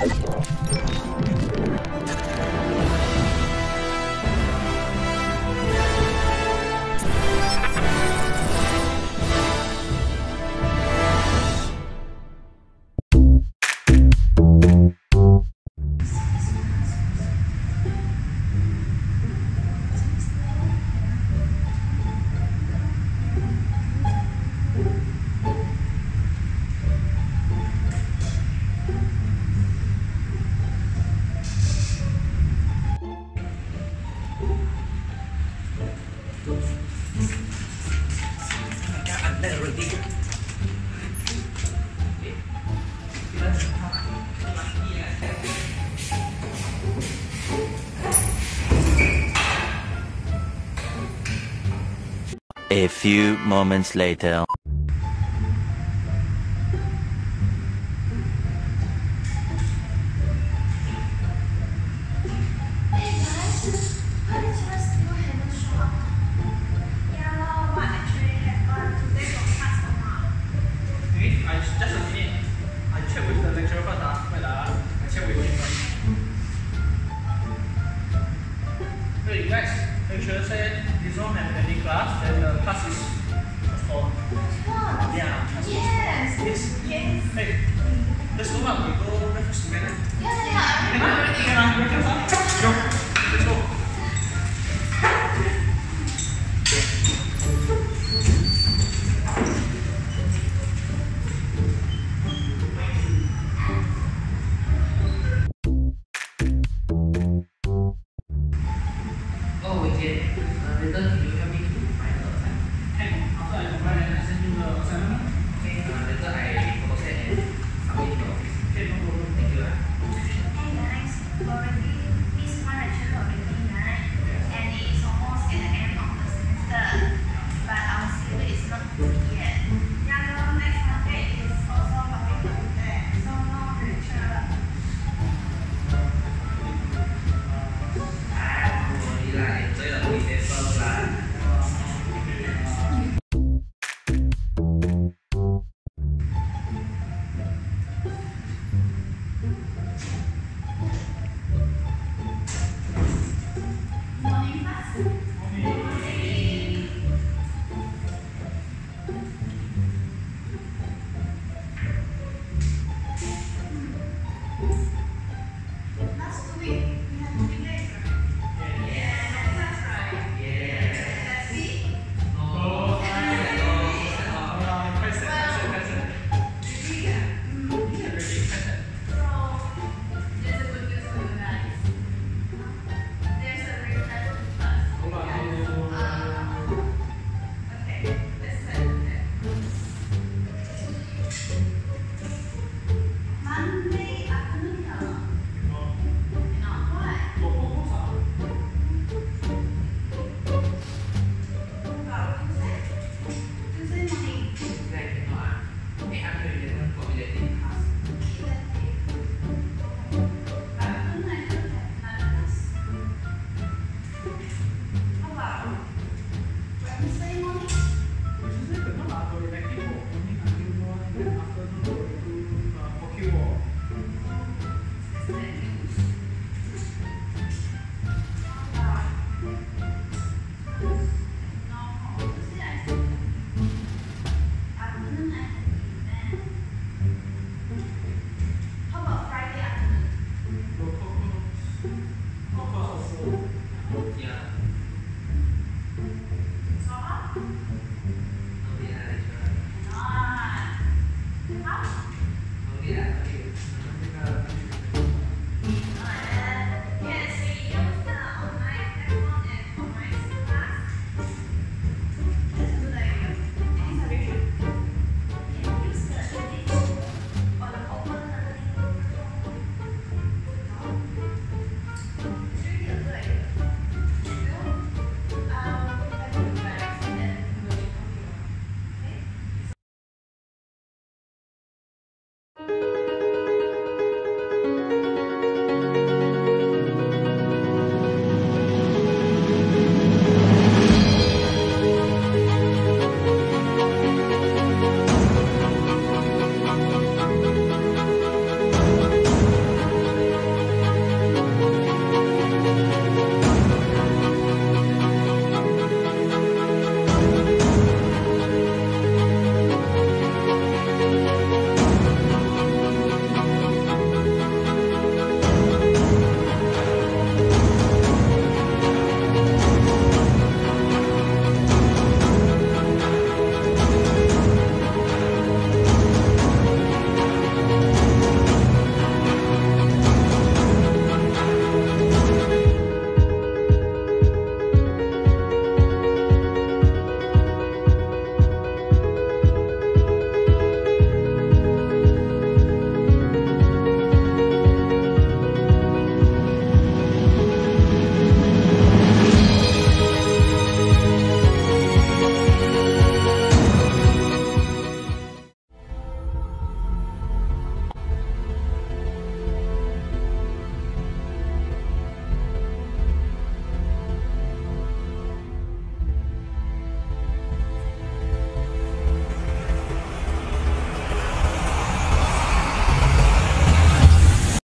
よし。A few moments later. Lecturer said this one have any class, then the class is postponed. What? Yeah, postponed. Yes. Yes. Yes. Hey, let's go up. We go breakfast together. Yeah, yeah, Can I? Can I? Breakfast?